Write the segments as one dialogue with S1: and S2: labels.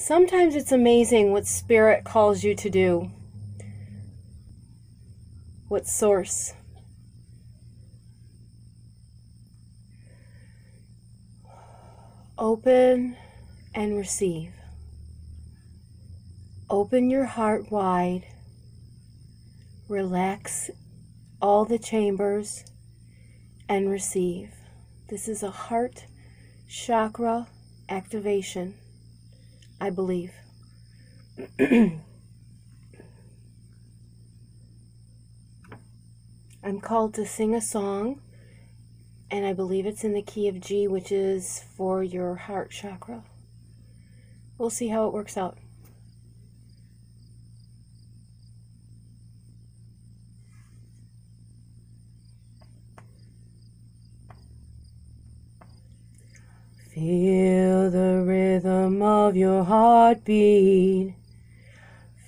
S1: Sometimes it's amazing what Spirit calls you to do, what Source. Open and receive. Open your heart wide. Relax all the chambers and receive. This is a heart chakra activation, I believe. I'm called to sing a song, and I believe it's in the key of G, which is for your heart chakra. We'll see how it works out. Feel of your heartbeat.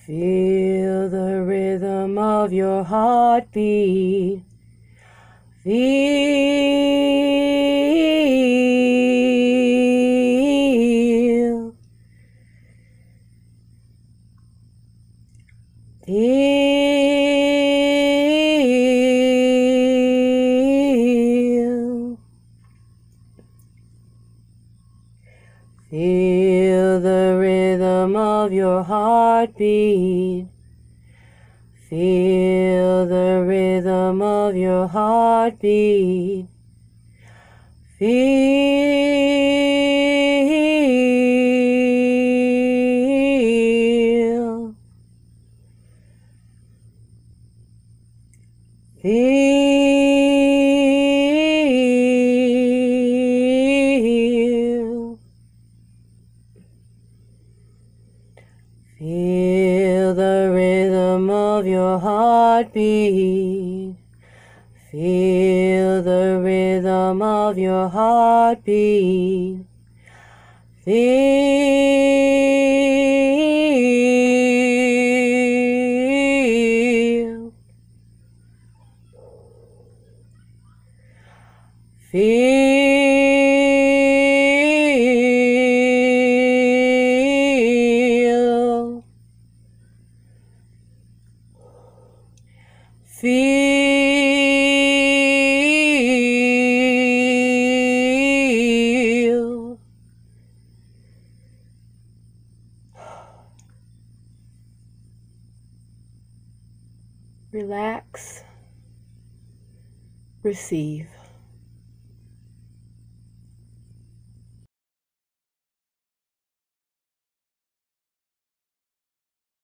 S1: Feel the rhythm of your heartbeat. Feel. Feel. Feel the rhythm of your heartbeat. Feel the rhythm of your heartbeat. Feel. Feel. Feel the rhythm of your heartbeat. Feel the rhythm of your heartbeat. Feel. Feel. Feel. Relax. Receive.